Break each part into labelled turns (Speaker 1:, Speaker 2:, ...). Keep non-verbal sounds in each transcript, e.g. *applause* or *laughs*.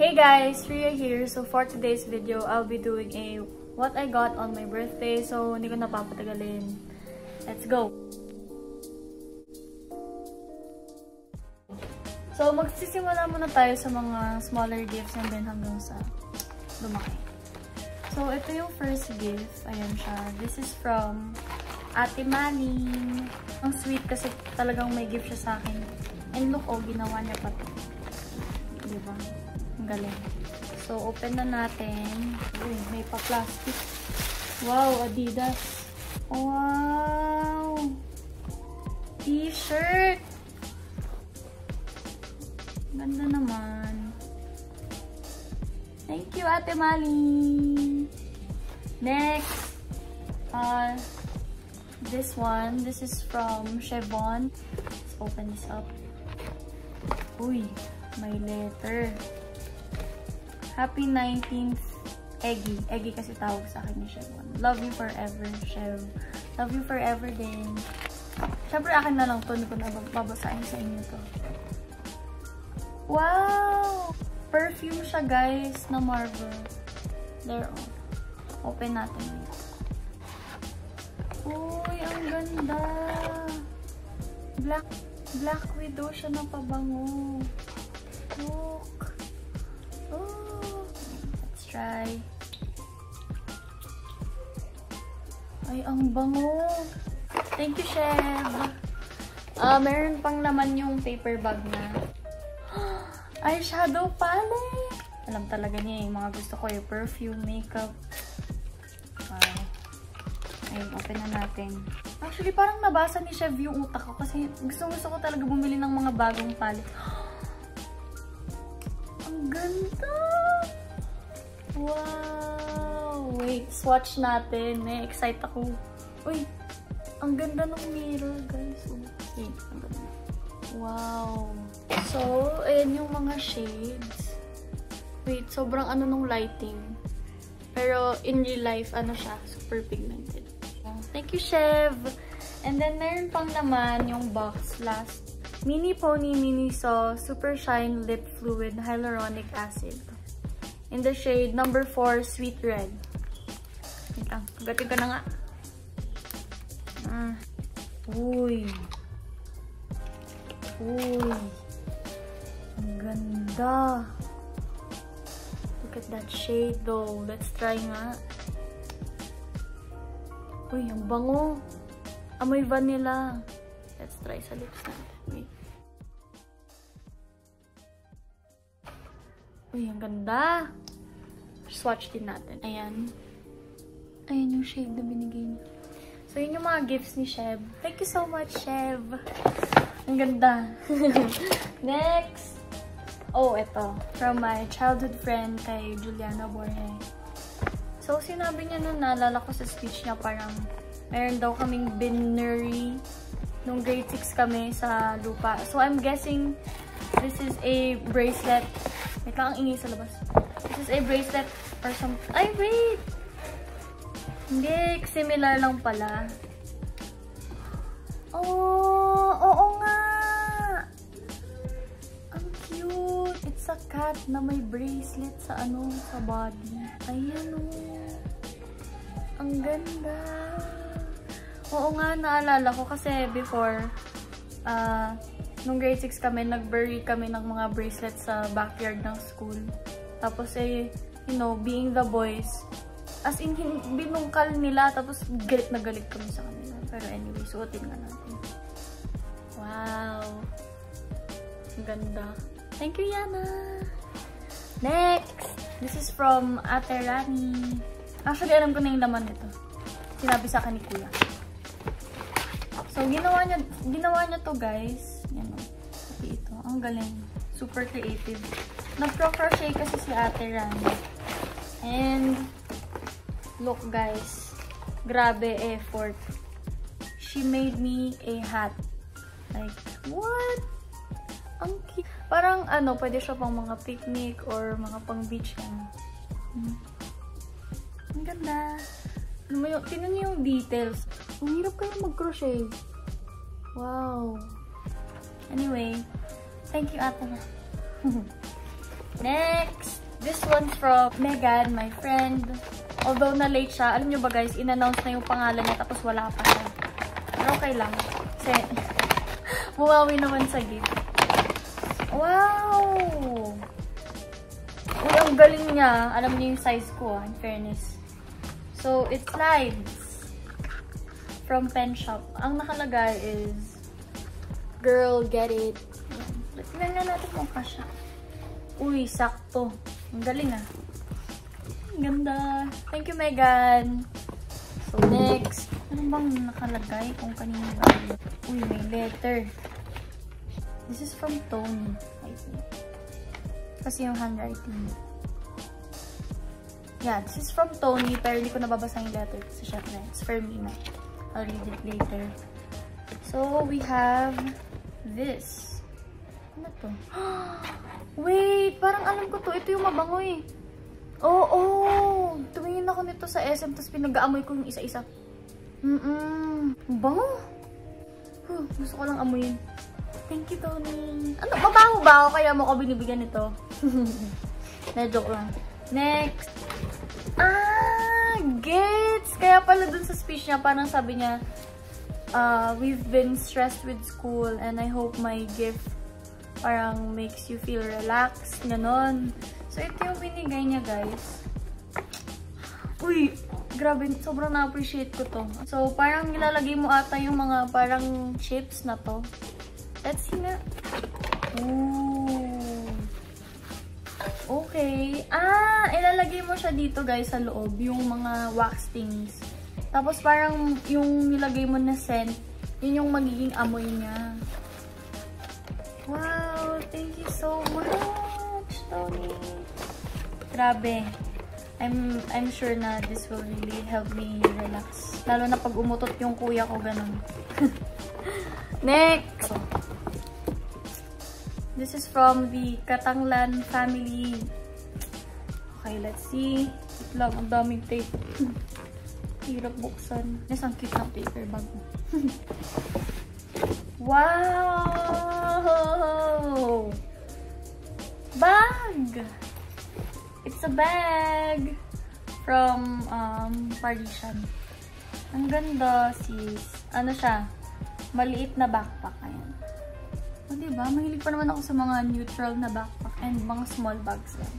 Speaker 1: Hey guys, Ria here. So for today's video, I'll be doing a what I got on my birthday. So hindi ko napapatagalin. Let's go! So magsisimula muna tayo sa mga smaller gifts and then hanggang sa lumaki. So ito yung first gift. Ayan siya. This is from Ate Maning. Ang sweet kasi talagang may gift siya sa akin. And look, oh, ginawa niya pa ito. Diba? Galing. So, open na natin. Uy, may pa-plastic. Wow, Adidas. Wow! T-shirt! Ganda naman. Thank you, Ate Mali! Next, uh, this one. This is from Chevron. Let's open this up. Uy, may letter. Happy 19th, Eggy. Eggy kasi tawag sa akin ni Chevron. Love you forever, Chev. Love you forever din. Siyempre, akin na lang to. Hindi ko na babasahin sa inyo to. Wow! Perfume siya, guys, na Marvel. There, oh. Open natin. Uy, ang ganda! Black, Black Widow siya na pabango. Look! Try. Ay, ang bango! Thank you, Chef! Uh, meron pang naman yung paper bag na *gasps* eyeshadow palette. Alam talaga niya yung mga gusto ko yung perfume, makeup. Wow. Ayun, open na natin. Actually, parang nabasa ni Chef yung utak ko kasi gusto gusto ko talaga bumili ng mga bagong palette. *gasps* Ang ganda! Wow! Wait, swatch natin. Na-excite ako. Uy, ang ganda ng mirror, guys. Okay, ang ganda. Wow! So, ayan yung mga shades. Wait, sobrang ano nung lighting. Pero, in real life, ano siya, super pigmented. Thank you, Chev! And then, meron pang naman yung box last. Mini Pony Mini Saw Super Shine Lip Fluid Hyaluronic Acid. In the shade number 4, Sweet Red. Wait lang, gatin ko na nga. Ah. Uy! Uy! Ang ganda! Look at that shade though. Let's try nga. Uy, ang bango! Amoy vanilla. Let's try sa lips natin. Wait. Uy, ang ganda! Swatch din natin. Ayan. Ayan yung shade na binigay niya. So, yun yung mga gifts ni Sheb. Thank you so much, Sheb! Ang ganda. *laughs* Next! Oh, ito. From my childhood friend kay Juliana Borge. So, sinabi niya nun, naalala ko sa speech niya, parang meron daw kaming binary nung grade 6 kami sa lupa. So, I'm guessing this is a bracelet. Wait lang, ang ingay sa labas. This is a bracelet or something. Ay, wait! Hindi, similar lang pala. Oh, oo nga! Ang cute! It's a cat na may bracelet sa ano, sa body. Ayan oh. Ang ganda! Oo nga, naalala ko kasi before, uh, nung grade 6 kami, nag-bury kami ng mga bracelet sa backyard ng school. Tapos eh, you know, being the boys, as in, binungkal nila, tapos galit na galit kami sa kanila. Pero anyway, suotin nga natin. Wow! Ang ganda. Thank you, Yana! Next! This is from Ate Rani. Actually, alam ko na yung laman nito. Sinabi sa akin ni Kuya. So, ginawa niya, ginawa niya to guys. Yan o. Okay, ito. Ang galing. Super creative. Nag-crochet kasi si Ate Rani. And, look guys. Grabe effort. She made me a hat. Like, what? Ang cute. Parang, ano, pwede siya pang mga picnic or mga pang beach yan. Hmm. Ang ganda. Ano mo yung, tinan niyo yung details. Ang hirap kaya mag-crochet. Wow. Anyway, thank you na. *laughs* Next, this one's from Megan, my friend. Although na late siya, alam nyo ba guys, in-announce na yung pangalan niya tapos wala pa siya. Pero okay lang. Kasi, *laughs* bumawi naman sa gift. Wow! Uy, ang galing niya. Alam niyo yung size ko, ah, in fairness. So, it slides from Pen Shop. Ang nakalagay is, Girl, get it. Tignan na natin kung kasha. Uy, sakto. Ang galing ah. Ang ganda. Thank you, Megan. So, next. Ano bang nakalagay kung kanino galing? Uy, may letter. This is from Tony, I think. Kasi yung handwriting. Yeah, this is from Tony, pero hindi ko nababasa yung letter kasi syempre, it's for me na. I'll read it later. So, we have this. Ano to? *gasps* Wait, parang alam ko to. Ito yung mabango eh. Oo, oh, oh. tumingin ako nito sa SM, tapos pinag-aamoy ko yung isa-isa. Mm-mm. Bango. Huh, gusto ko lang amuyin. Thank you, Tony. Ano, mabango ba ako? Kaya mo ko binibigyan nito. *laughs* Na-joke lang. Next. Ah, gets! Kaya pala dun sa speech niya, parang sabi niya, uh, we've been stressed with school and I hope my gift parang makes you feel relaxed, ganon. So, ito yung binigay niya, guys. Uy, grabe, sobrang na-appreciate ko to. So, parang nilalagay mo ata yung mga parang chips na to. Let's see na. Ooh. Okay. Ah, ilalagay mo siya dito, guys, sa loob. Yung mga wax things. Tapos, parang yung nilagay mo na scent, yun yung magiging amoy niya. Wow, thank you so much, Tony. Grabe. I'm, I'm sure na this will really help me relax. Lalo na pag umutot yung kuya ko, ganun. *laughs* Next! This is from the Katanglan family. Okay, let's see. Wait lang, ang daming tape. *laughs* Hirap buksan. Yes, ang cute ng paper bag. *laughs* wow! Bag! It's a bag from um, Parisian. Ang ganda, sis. Ano siya? Maliit na backpack. Ayan. O, diba? Mahilig pa naman ako sa mga neutral na backpack and mga small bags lang.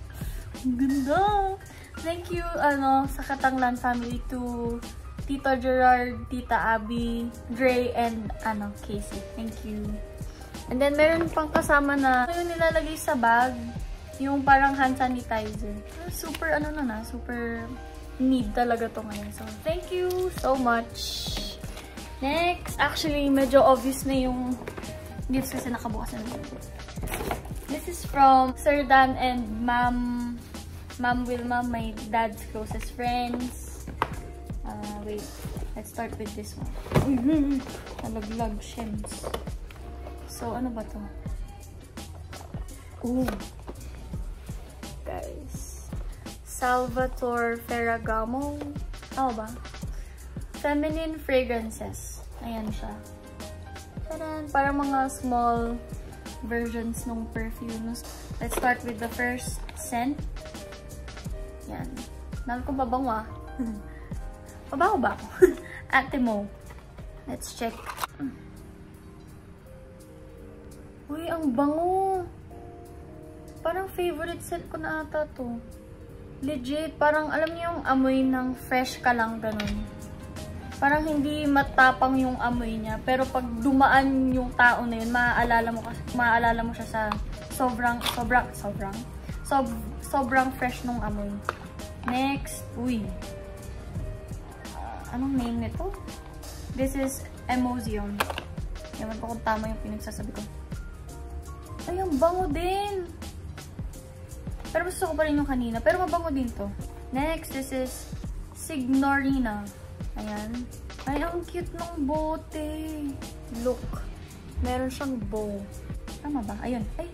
Speaker 1: Ganda! Thank you, ano, sa Katanglan family to Tito Gerard, Tita Abby, Dre, and, ano, Casey. Thank you. And then, meron pang kasama na, yung nilalagay sa bag, yung parang hand sanitizer. Super, ano na na, super need talaga to ngayon. So, thank you so much. Next, actually, medyo obvious na yung gifts kasi nakabukas na This is from Sir Dan and Ma'am Ma'am Wilma, my dad's closest friends. Uh, wait, let's start with this one. Nalaglag, shems. So, ano ba to? Ooh. Guys. Salvatore Ferragamo. Ano ba? Feminine Fragrances. Ayan siya. Taran! Parang mga small versions ng perfumes. Let's start with the first scent. Yan. Nang ko babango ah. *laughs* Pabango ba ako? *laughs* Ate mo. Let's check. Uy, ang bango. Parang favorite scent ko na ata to. Legit. Parang alam niyo yung amoy ng fresh ka lang ganun. Parang hindi matapang yung amoy niya. Pero pag dumaan yung tao na yun, maaalala mo, maaalala mo siya sa sobrang, sobrang, sobrang, sob, sobrang fresh nung amoy. Next, uy. Uh, anong name nito? This is Emozion. Ewan ko kung tama yung pinagsasabi ko. Ay, ang bango din! Pero gusto ko pa rin yung kanina. Pero mabango din to. Next, this is Signorina. Ayan. Ay, ang cute ng bote. Look. Meron siyang bow. Tama ba? Ayun. Ay,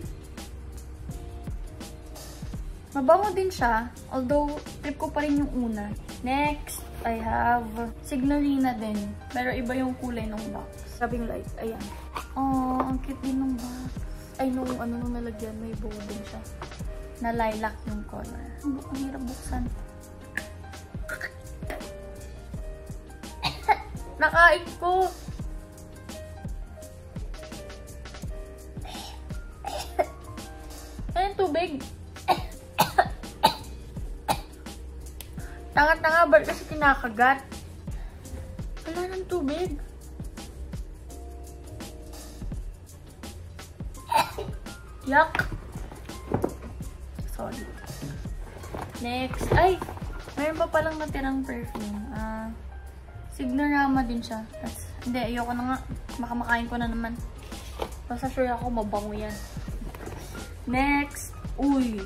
Speaker 1: Mabango din siya, although trip ko pa rin yung una. Next, I have Signorina din. Pero iba yung kulay ng box. Sabing light. Ayan. Oh, ang cute din ng box. Ay, nung ano nung nalagyan, may bow din siya. na lilac yung color. Ang ang hirap buksan. Nakain ko! Yung tubig? Tanga-tanga, ba't kasi kinakagat? Wala ng tubig. Yuck! Sorry. Next. Ay! Mayroon pa palang natirang perfume. Ah, Signorama din siya. That's, hindi, ayoko na nga. Makamakain ko na naman. Basta sure ako mabango yan. Next. Uy!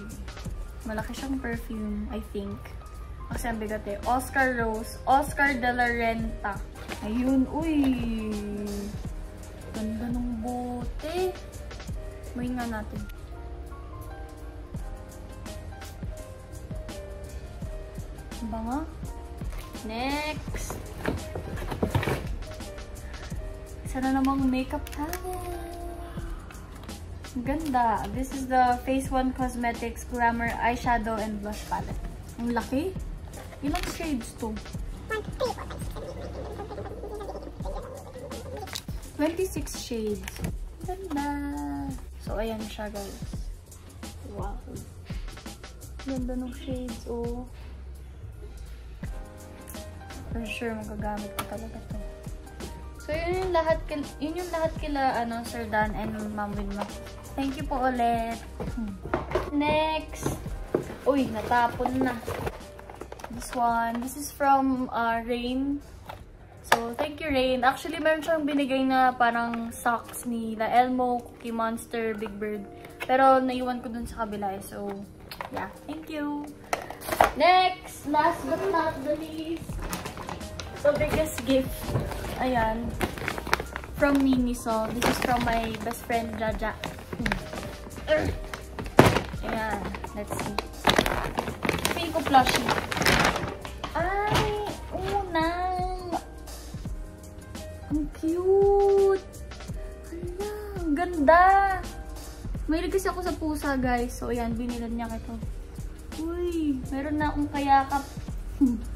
Speaker 1: Malaki siyang perfume, I think. Kasi ang bigat eh. Oscar Rose. Oscar de la Renta. Ayun, uy! Ganda ng bote. May nga natin. Banga. Next. Isa na namang makeup palette. Ganda. This is the Phase 1 Cosmetics Glamour Eyeshadow and Blush Palette. Ang laki. Ilang shades to? 26 shades. Ganda. So, ayan siya, guys. Wow. Ganda ng shades, oh. For sure, magagamit ko talaga to. So, yun yung lahat, yun yung lahat kila, ano, Sir Dan and Ma'am Wilma. Thank you po ulit. Hmm. Next. Uy, natapon na. This one. This is from uh, Rain. So, thank you, Rain. Actually, meron siyang binigay na parang socks ni La Elmo, Cookie Monster, Big Bird. Pero, naiwan ko dun sa kabila. eh. So, yeah. Thank you. Next, last but not the least, the biggest gift. Ayan. From Miniso. This is from my best friend, Jaja. Hmm. Ayan. Let's see. Feel ko plushie. Ay, unang. Ang cute. Hala, ang ganda. Mahilig kasi ako sa pusa, guys. So, ayan, binilan niya ito. Uy, meron na akong kayakap. *laughs*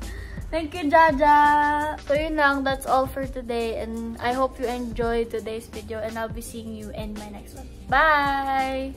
Speaker 1: Thank you, Jaja! So, yun lang. That's all for today. And I hope you enjoyed today's video. And I'll be seeing you in my next one. Bye!